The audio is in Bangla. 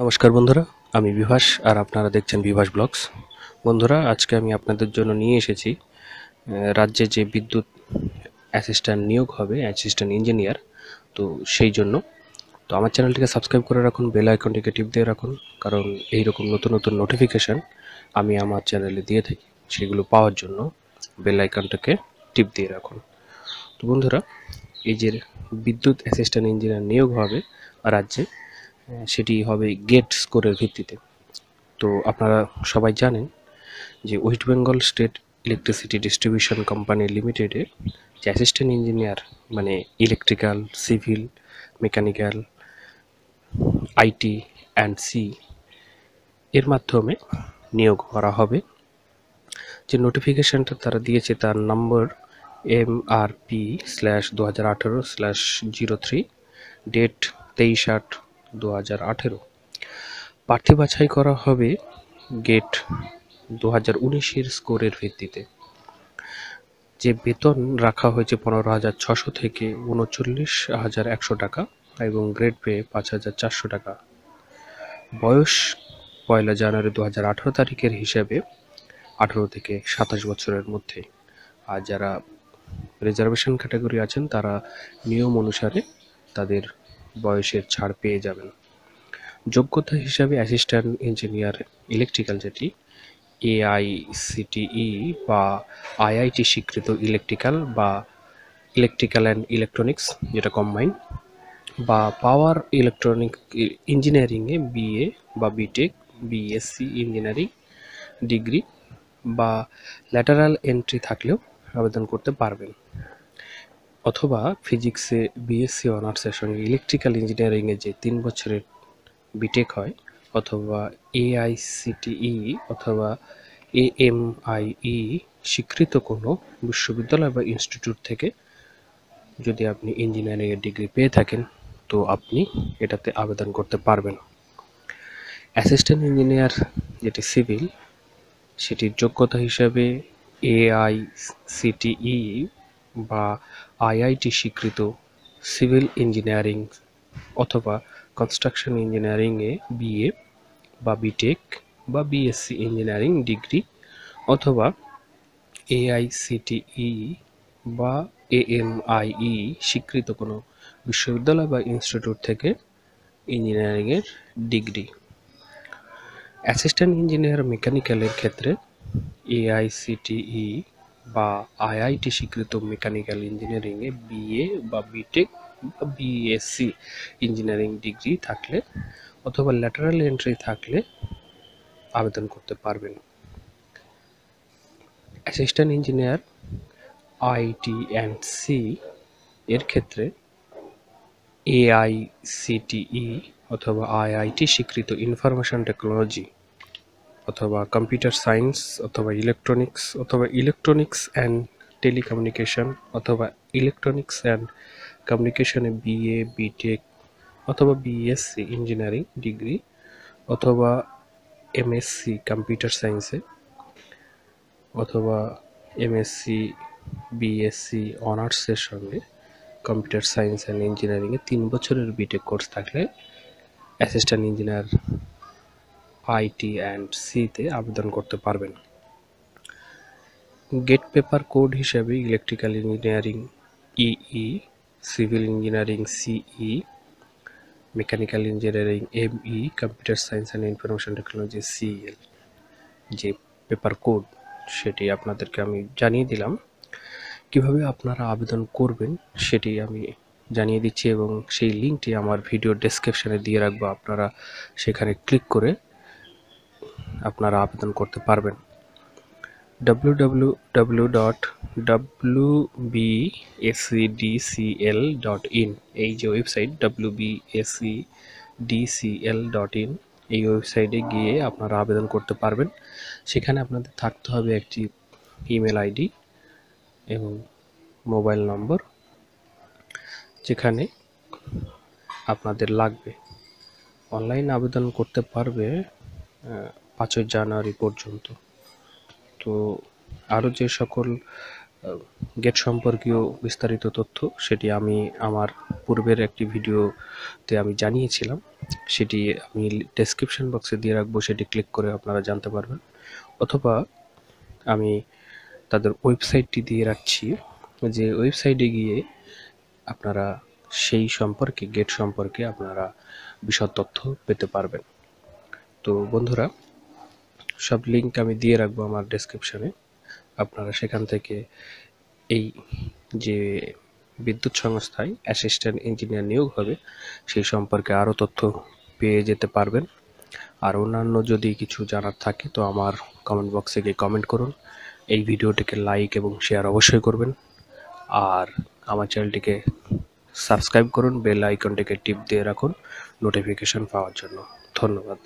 নমস্কার বন্ধুরা, আমি বিভাস আর আপনারা দেখছেন বিভাস ব্লগস। বন্ধুরা, আজকে আমি আপনাদের জন্য নিয়ে এসেছি রাজ্যে যে বিদ্যুৎ অ্যাসিস্ট্যান্ট নিয়োগ হবে অ্যাসিস্ট্যান্ট ইঞ্জিনিয়ার তো সেই জন্য। তো আমার চ্যানেলটিকে সাবস্ক্রাইব করে রাখুন বেল আইকনটিকে টিপ দিয়ে রাখুন, কারণ এই রকম নতুন নতুন নোটিফিকেশান আমি আমার চ্যানেলে দিয়ে থাকি, সেগুলো পাওয়ার জন্য বেল আইকনটাকে টিপ দিয়ে রাখুন। তো বন্ধুরা, এই যে বিদ্যুৎ অ্যাসিস্ট্যান্ট ইঞ্জিনিয়ার নিয়োগ হবে রাজ্যে সেটি হবে গেট স্কোরের ভিত্তিতে। তো আপনারা সবাই জানেন যে West Bengal State Electricity Distribution Company লিমিটেডের যে অ্যাসিস্ট্যান্ট ইঞ্জিনিয়ার মানে electrical civil mechanical IT and C এর মাধ্যমে নিয়োগ করা হবে। যে নোটিফিকেশনটা তারা দিয়েছে তার number M R P slash দু হাজার আঠেরো স্ল্যাশ জিরো থ্রি ডেট তেইশ আট দু হাজার আঠেরো। প্রার্থী বাছাই করা হবে গেট দু হাজার উনিশের স্কোরের ভিত্তিতে। যে বেতন রাখা হয়েছে পনেরো হাজার ছশো থেকে উনচল্লিশ হাজার একশো টাকা এবং গ্রেড পে পাঁচ হাজার চারশো টাকা। বয়স পয়লা জানুয়ারি দু হাজার আঠেরো তারিখের হিসাবে আঠেরো থেকে সাতাশ বছরের মধ্যে। আর যারা রিজার্ভেশন ক্যাটাগরি আছেন, তারা নিয়ম অনুসারে তাদের বয়সের ছাড় পেয়ে যাবেন। যোগ্যতা হিসাবে অ্যাসিস্ট্যান্ট ইঞ্জিনিয়ার ইলেকট্রিক্যাল যেটি এআইসিটিই বা আইআইটি স্বীকৃত ইলেকট্রিক্যাল বা ইলেকট্রিক্যাল অ্যান্ড ইলেকট্রনিক্স যেটা কম্বাইন বা পাওয়ার ইলেকট্রনিক ইঞ্জিনিয়ারিংয়ে বিএ বা বিটেক বিএসসি ইঞ্জিনিয়ারিং ডিগ্রি বা ল্যাটারাল এন্ট্রি থাকলেও আবেদন করতে পারবেন। অথবা ফিজিক্সে, বিএসসি অনার্সের সঙ্গে ইলেকট্রিক্যাল ইঞ্জিনিয়ারিংয়ে যে তিন বছরের বিটেক হয়, অথবা এআইসিটিই অথবা এএমআইই স্বীকৃত কোনো বিশ্ববিদ্যালয় বা ইনস্টিটিউট থেকে যদি আপনি ইঞ্জিনিয়ারিংয়ের ডিগ্রি পেয়ে থাকেন, তো আপনি এটাতে আবেদন করতে পারবেন। অ্যাসিস্ট্যান্ট ইঞ্জিনিয়ার যেটি সিভিল, সেটির যোগ্যতা হিসাবে এআইসিটিই বা আইআইটি স্বীকৃত সিভিল ইঞ্জিনিয়ারিং অথবা কনস্ট্রাকশন ইঞ্জিনিয়ারিংয়ে বিএ বা বিটেক বা বিএসসি ইঞ্জিনিয়ারিং ডিগ্রি অথবা এআইসিটিই বা এএমআইই স্বীকৃত কোনো বিশ্ববিদ্যালয় বা ইনস্টিটিউট থেকে ইঞ্জিনিয়ারিংয়ের ডিগ্রি অ্যাসিস্ট্যান্ট ইঞ্জিনিয়ার মেকানিক্যালের ক্ষেত্রে এআইসিটিই বা আইআইটি স্বীকৃত মেকানিক্যাল ইঞ্জিনিয়ারিংয়ে বিএ বা বিটেক বা বিএসসি ইঞ্জিনিয়ারিং ডিগ্রি থাকলে অথবা ল্যাটারাল এন্ট্রি থাকলে আবেদন করতে পারবেন। Assistant engineer IT and C এর ক্ষেত্রে এআইসিটিই অথবা আইআইটি স্বীকৃত ইনফরমেশন টেকনোলজি অথবা কম্পিউটার সায়েন্স অথবা ইলেকট্রনিক্স অথবা ইলেকট্রনিক্স অ্যান্ড টেলিকমিউনিকেশন অথবা ইলেকট্রনিক্স অ্যান্ড কমিউনিকেশনে বিএ বিটেক অথবা বিএসসি ইঞ্জিনিয়ারিং ডিগ্রি অথবা এমএসসি কম্পিউটার সায়েন্সে অথবা এমএসসি বিএসসি অনার্সের সঙ্গে কম্পিউটার সায়েন্স অ্যান্ড ইঞ্জিনিয়ারিংয়ে তিন বছরের বিটেক কোর্স থাকলে অ্যাসিস্ট্যান্ট ইঞ্জিনিয়ার আইটি অ্যান্ড সিতে আবেদন করতে পারবেন। গেট পেপার কোড হিসাবে electrical engineering EE, civil engineering CE, mechanical engineering ME, computer science and information technology CL যে পেপার কোড, সেটি আপনাদেরকে আমি জানিয়ে দিলাম। কীভাবে আপনারা আবেদন করবেন, সেটি আমি জানিয়ে দিচ্ছি এবং সেই লিঙ্কটি আমার ভিডিও ডেসক্রিপশনে দিয়ে রাখব। আপনারা সেখানে ক্লিক করে আপনারা আবেদন করতে পারবেন। ডাব্লু ডট ডট ইন এই যে ওয়েবসাইট ডিসিএল ডট ইন এই ওয়েবসাইটে গিয়ে আপনারা আবেদন করতে পারবেন। সেখানে আপনাদের থাকতে হবে একটি ইমেল আইডি এবং মোবাইল নম্বর, যেখানে আপনাদের লাগবে। অনলাইন আবেদন করতে পারবে পাঁচই জানুয়ারি পর্যন্ত। তো আরও যে সকল গেট সম্পর্কীয় বিস্তারিত তথ্য সেটি আমি আমার পূর্বের একটি ভিডিওতে আমি জানিয়েছিলাম। সেটি আমি ডেসক্রিপশন বক্সে দিয়ে রাখব, সেটি ক্লিক করে আপনারা জানতে পারবেন। অথবা আমি তাদের ওয়েবসাইটটি দিয়ে রাখছি, যে ওয়েবসাইটে গিয়ে আপনারা সেই সম্পর্কে, গেট সম্পর্কে আপনারা বিশদ তথ্য পেতে পারবেন। তো বন্ধুরা সব লিঙ্ক আমি দিয়ে রাখব আমার ডেসক্রিপশনে আপনারা সেখান থেকে এই যে বিদ্যুৎ সংস্থায় অ্যাসিস্ট্যান্ট ইঞ্জিনিয়ার নিয়োগ হবে, সেই সম্পর্কে আরও তথ্য পেয়ে যেতে পারবেন। আর অন্যান্য যদি কিছু জানার থাকে, তো আমার কমেন্ট বক্সে গিয়ে কমেন্ট করুন। এই ভিডিওটিকে লাইক এবং শেয়ার অবশ্যই করবেন। আর আমার চ্যানেলটিকে সাবস্ক্রাইব করুন বেল আইকনটিকে টিপ দিয়ে রাখুন নোটিফিকেশন পাওয়ার জন্য। ধন্যবাদ।